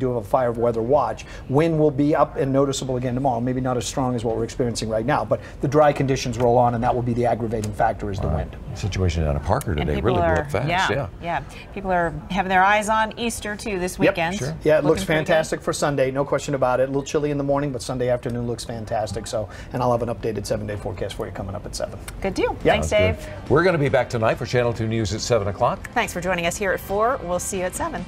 do have a fire weather watch. Wind will be up and noticeable again tomorrow. Maybe not as strong as what we're experiencing right now, but the dry conditions roll on, and that will be the aggravating factor is the wind. Situation down at Parker today really are, blew up fast. yeah, Yeah. yeah. People are having their eyes on Easter too this Yep, weekend. sure. Yeah, it looks fantastic for Sunday, no question about it. A little chilly in the morning, but Sunday afternoon looks fantastic. So, and I'll have an updated seven-day forecast for you coming up at seven. Good deal. Yeah. Thanks, Dave. good. We're going to be back tonight for Channel 2 News at 7 o'clock. Thanks for joining us here at 4. We'll see you at 7.